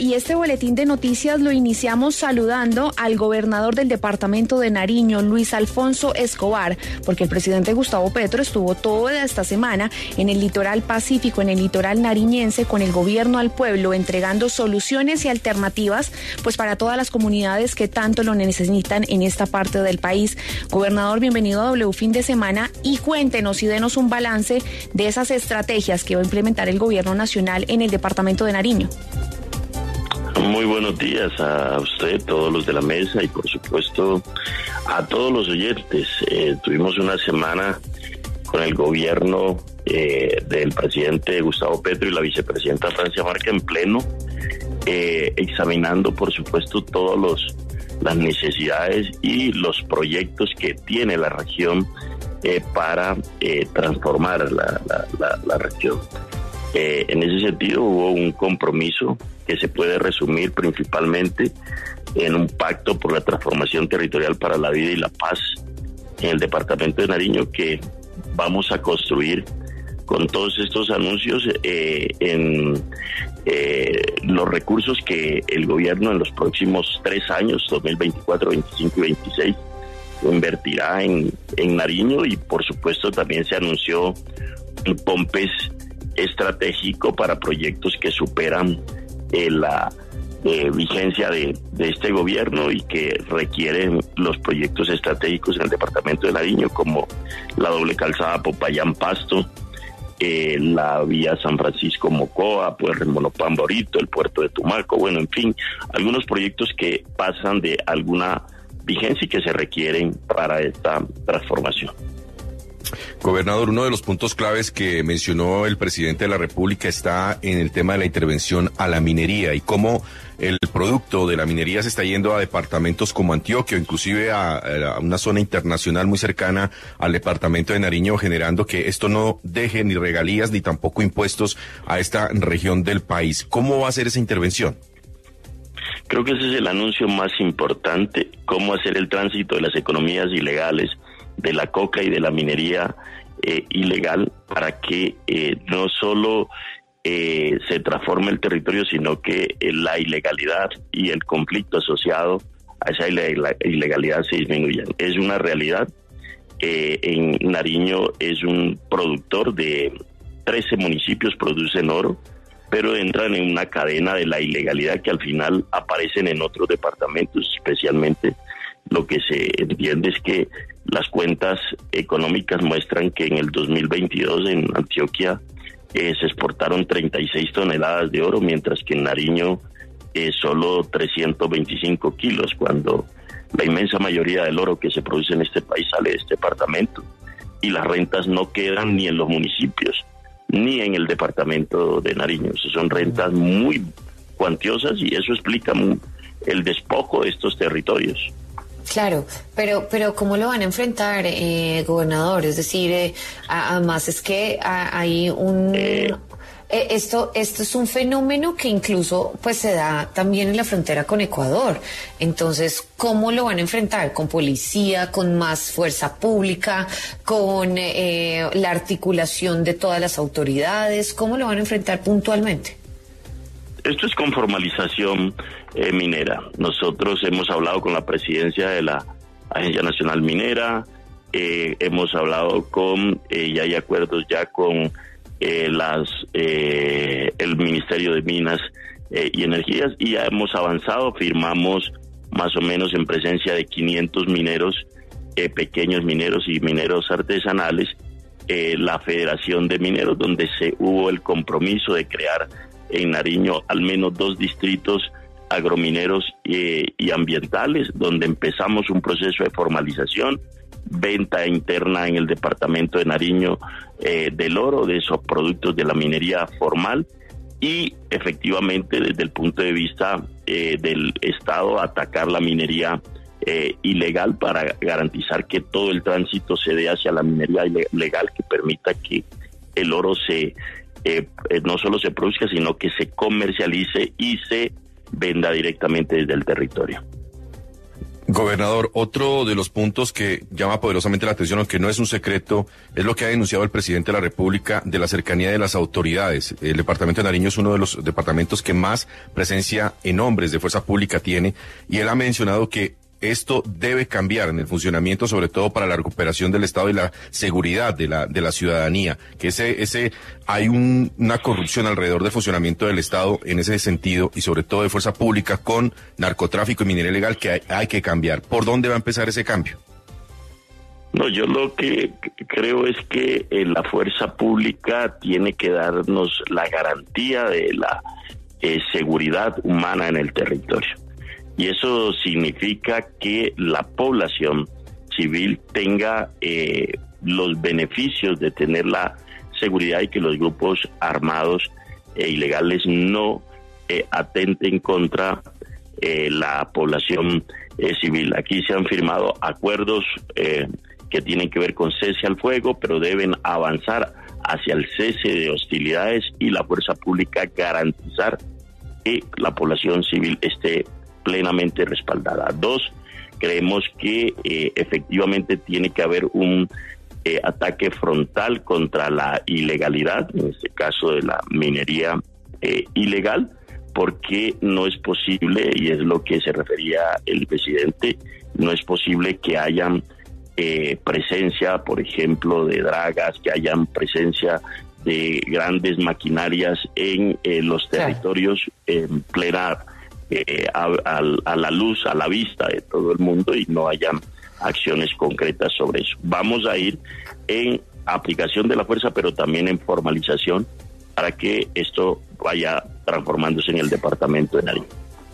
y este boletín de noticias lo iniciamos saludando al gobernador del departamento de Nariño, Luis Alfonso Escobar, porque el presidente Gustavo Petro estuvo toda esta semana en el litoral pacífico, en el litoral nariñense, con el gobierno al pueblo, entregando soluciones y alternativas, pues para todas las comunidades que tanto lo necesitan en esta parte del país. Gobernador, bienvenido a W Fin de Semana y cuéntenos y denos un balance de esas estrategias que va a implementar el gobierno nacional en el departamento de Nariño. Muy buenos días a usted, todos los de la mesa y por supuesto a todos los oyentes. Eh, tuvimos una semana con el gobierno eh, del presidente Gustavo Petro y la vicepresidenta Francia Marca en pleno, eh, examinando por supuesto todos los las necesidades y los proyectos que tiene la región para transformar la, la región. En ese sentido hubo un compromiso que se puede resumir principalmente en un pacto por la transformación territorial para la vida y la paz en el departamento de Nariño que vamos a construir con todos estos anuncios eh, en eh, los recursos que el gobierno en los próximos tres años, 2024, 25 y 26, invertirá en, en Nariño y por supuesto también se anunció un POMPES estratégico para proyectos que superan eh, la eh, vigencia de, este gobierno y que requieren los proyectos estratégicos en el departamento de Nariño, como la doble calzada Popayán-Pasto, eh, la vía San Francisco-Mocoa, pues el Monopán Borito, el puerto de Tumaco, bueno, en fin, algunos proyectos que pasan de alguna vigencia y que se requieren para esta transformación. Gobernador, uno de los puntos claves que mencionó el presidente de la República está en el tema de la intervención a la minería y cómo el producto de la minería se está yendo a departamentos como Antioquia, inclusive a, una zona internacional muy cercana al departamento de Nariño, generando que esto no deje ni regalías ni tampoco impuestos a esta región del país. ¿Cómo va a ser esa intervención? Creo que ese es el anuncio más importante, cómo hacer el tránsito de las economías ilegales de la coca y de la minería eh, ilegal para que eh, no solo eh, se transforme el territorio, sino que la ilegalidad y el conflicto asociado a esa ilegalidad se disminuyan. Es una realidad. en Nariño es un productor de 13 municipios, producen oro, pero entran en una cadena de la ilegalidad que al final aparecen en otros departamentos, especialmente lo que se entiende es que las cuentas económicas muestran que en el 2022 en Antioquia eh, se exportaron 36 toneladas de oro, mientras que en Nariño eh, solo 325 kilos, cuando la inmensa mayoría del oro que se produce en este país sale de este departamento y las rentas no quedan ni en los municipios ni en el departamento de Nariño. son rentas muy cuantiosas y eso explica el despojo de estos territorios. Claro, pero, pero ¿cómo lo van a enfrentar, eh, gobernador? Es decir, eh, además es que hay un... Eh, esto, esto es un fenómeno que incluso pues se da también en la frontera con Ecuador. Entonces, ¿cómo lo van a enfrentar? ¿Con policía, con más fuerza pública, con la articulación de todas las autoridades? ¿Cómo lo van a enfrentar puntualmente? Esto es con formalización eh, minera. Nosotros hemos hablado con la presidencia de la Agencia Nacional Minera, eh, hemos hablado con, eh, ya hay acuerdos ya con las el Ministerio de Minas y Energías y ya hemos avanzado, firmamos más o menos en presencia de 500 mineros, pequeños mineros y mineros artesanales, la Federación de Mineros, donde se hubo el compromiso de crear en Nariño al menos dos distritos agromineros y ambientales, donde empezamos un proceso de formalización, venta interna en el departamento de Nariño eh, del oro, de esos productos de la minería formal y efectivamente desde el punto de vista eh, del Estado atacar la minería eh, ilegal para garantizar que todo el tránsito se dé hacia la minería legal que permita que el oro se eh, eh, no solo se produzca, sino que se comercialice y se venda directamente desde el territorio. Gobernador, otro de los puntos que llama poderosamente la atención, aunque no es un secreto, es lo que ha denunciado el presidente de la República de la cercanía de las autoridades. El departamento de Nariño es uno de los departamentos que más presencia en hombres de fuerza pública tiene y él ha mencionado que esto debe cambiar en el funcionamiento, sobre todo para la recuperación del Estado y la seguridad de la, de la ciudadanía. Que ese, ese, hay una corrupción alrededor del funcionamiento del Estado en ese sentido y sobre todo de fuerza pública con narcotráfico y minería ilegal que hay, que cambiar. ¿Por dónde va a empezar ese cambio? No, yo lo que creo es que eh, la fuerza pública tiene que darnos la garantía de la eh, seguridad humana en el territorio y eso significa que la población civil tenga eh, los beneficios de tener la seguridad y que los grupos armados e ilegales no eh, atenten contra eh, la población civil. Aquí se han firmado acuerdos que tienen que ver con cese al fuego, pero deben avanzar hacia el cese de hostilidades y la fuerza pública garantizar que la población civil esté plenamente respaldada. Dos, creemos que eh, efectivamente tiene que haber un eh, ataque frontal contra la ilegalidad, en este caso de la minería eh, ilegal, porque no es posible, y es lo que se refería el presidente, no es posible que hayan presencia, por ejemplo, de dragas, que hayan presencia de grandes maquinarias en los territorios en plena eh, a, la luz, a la vista de todo el mundo y no hayan acciones concretas sobre eso. Vamos a ir en aplicación de la fuerza, pero también en formalización para que esto vaya transformándose en el departamento de Nariño.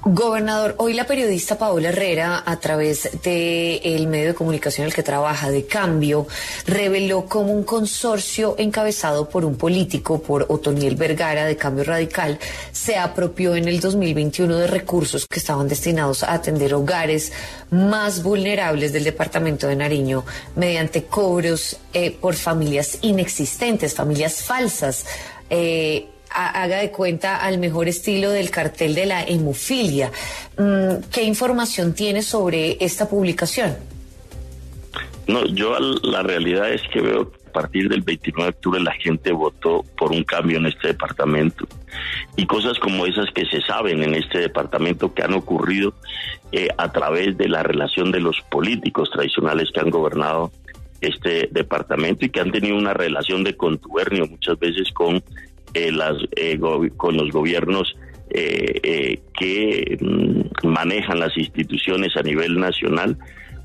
Gobernador, hoy la periodista Paola Herrera, a través del medio de comunicación en el que trabaja, de Cambio, reveló cómo un consorcio encabezado por un político, por Otoniel Vergara de Cambio Radical, se apropió en el 2021 de recursos que estaban destinados a atender hogares más vulnerables del departamento de Nariño mediante cobros eh, por familias inexistentes, familias falsas. Eh, haga de cuenta al mejor estilo del cartel de la hemofilia. Mm, ¿Qué información tiene sobre esta publicación? No, yo la realidad es que veo que a partir del 29 de octubre la gente votó por un cambio en este departamento. Y cosas como esas que se saben en este departamento que han ocurrido eh, a través de la relación de los políticos tradicionales que han gobernado este departamento y que han tenido una relación de contubernio muchas veces con eh, las, eh, con los gobiernos eh, que mm, manejan las instituciones a nivel nacional,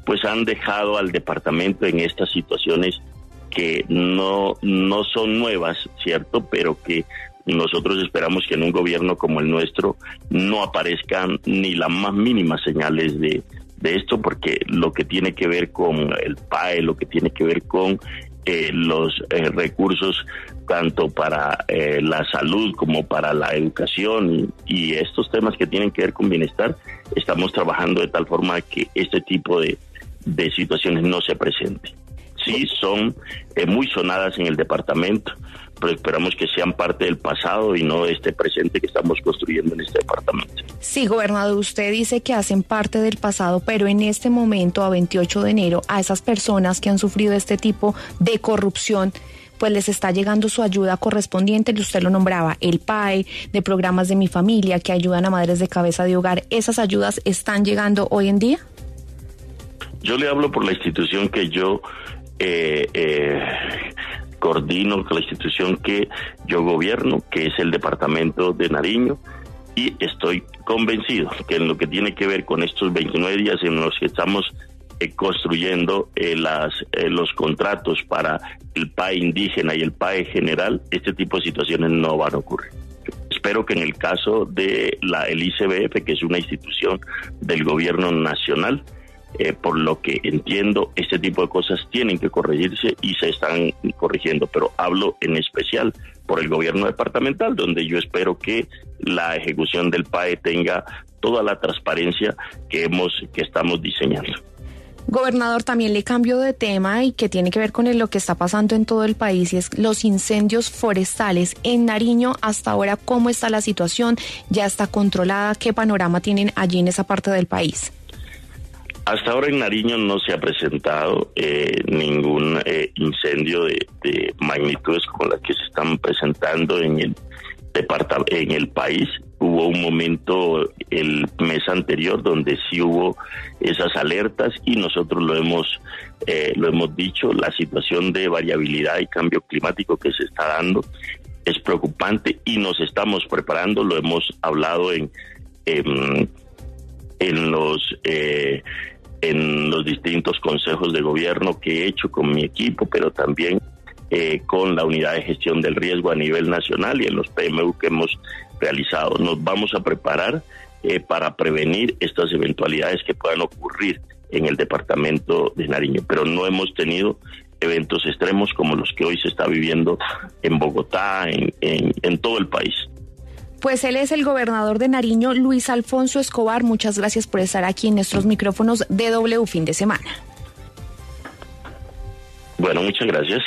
pues han dejado al departamento en estas situaciones que no, no son nuevas, ¿cierto? Pero que nosotros esperamos que en un gobierno como el nuestro no aparezcan ni las más mínimas señales de, de esto, porque lo que tiene que ver con el PAE, lo que tiene que ver con eh, los eh, recursos tanto para eh, la salud como para la educación y, estos temas que tienen que ver con bienestar, estamos trabajando de tal forma que este tipo de, de situaciones no se presenten. Sí, son muy sonadas en el departamento, pero esperamos que sean parte del pasado y no de este presente que estamos construyendo en este departamento. Sí, gobernador, usted dice que hacen parte del pasado, pero en este momento, a 28 de enero, a esas personas que han sufrido este tipo de corrupción, pues les está llegando su ayuda correspondiente, usted lo nombraba, el PAE, de programas de mi familia que ayudan a madres de cabeza de hogar. ¿Esas ayudas están llegando hoy en día? Yo le hablo por la institución que yo eh, eh, coordino con la institución que yo gobierno, que es el Departamento de Nariño, y estoy convencido que en lo que tiene que ver con estos 29 días en los que estamos eh, construyendo eh, eh, los contratos para el PAE indígena y el PAE general, este tipo de situaciones no van a ocurrir. Espero que en el caso de la el ICBF, que es una institución del gobierno nacional, eh, por lo que entiendo, este tipo de cosas tienen que corregirse y se están corrigiendo, pero hablo en especial por el gobierno departamental, donde yo espero que la ejecución del PAE tenga toda la transparencia que hemos que estamos diseñando. Gobernador, también le cambio de tema y que tiene que ver con lo que está pasando en todo el país y es los incendios forestales. En Nariño, hasta ahora, ¿cómo está la situación? ¿Ya está controlada? ¿Qué panorama tienen allí en esa parte del país? Hasta ahora en Nariño no se ha presentado eh, ningún eh, incendio de, de, magnitudes como las que se están presentando en el en el país. Hubo un momento el mes anterior donde sí hubo esas alertas y nosotros lo hemos eh, lo hemos dicho. La situación de variabilidad y cambio climático que se está dando es preocupante y nos estamos preparando. Lo hemos hablado en en, en los eh, en los distintos consejos de gobierno que he hecho con mi equipo, pero también eh, con la unidad de gestión del riesgo a nivel nacional y en los PMU que hemos realizado. Nos vamos a preparar eh, para prevenir estas eventualidades que puedan ocurrir en el departamento de Nariño, pero no hemos tenido eventos extremos como los que hoy se está viviendo en Bogotá, en, todo el país. Pues él es el gobernador de Nariño, Luis Alfonso Escobar. Muchas gracias por estar aquí en nuestros micrófonos de W fin de semana. Bueno, muchas gracias.